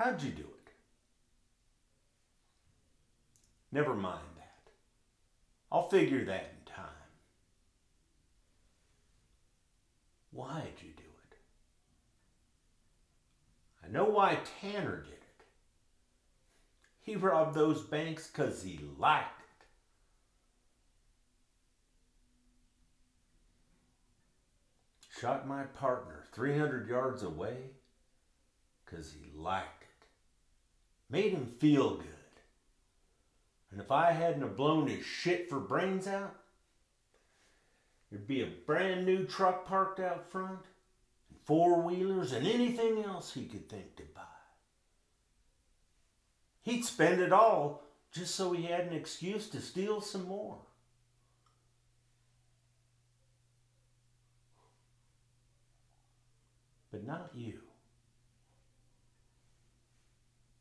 How'd you do it? Never mind that. I'll figure that in time. Why'd you do it? I know why Tanner did it. He robbed those banks because he liked it. Shot my partner 300 yards away because he liked it. Made him feel good. And if I hadn't have blown his shit for brains out, there'd be a brand new truck parked out front, and four wheelers, and anything else he could think to buy. He'd spend it all just so he had an excuse to steal some more. But not you.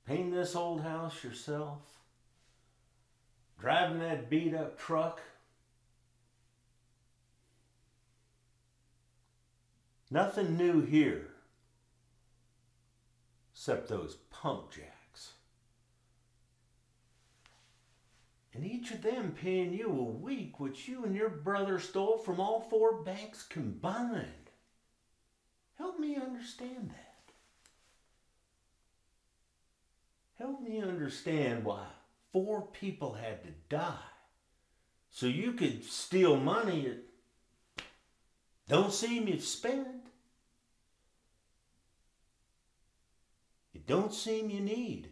Paint this old house yourself, driving that beat up truck. Nothing new here except those pump jacks. And each of them paying you a week, which you and your brother stole from all four banks combined. Help me understand that. Help me understand why four people had to die so you could steal money that don't seem you've spent. It don't seem you need.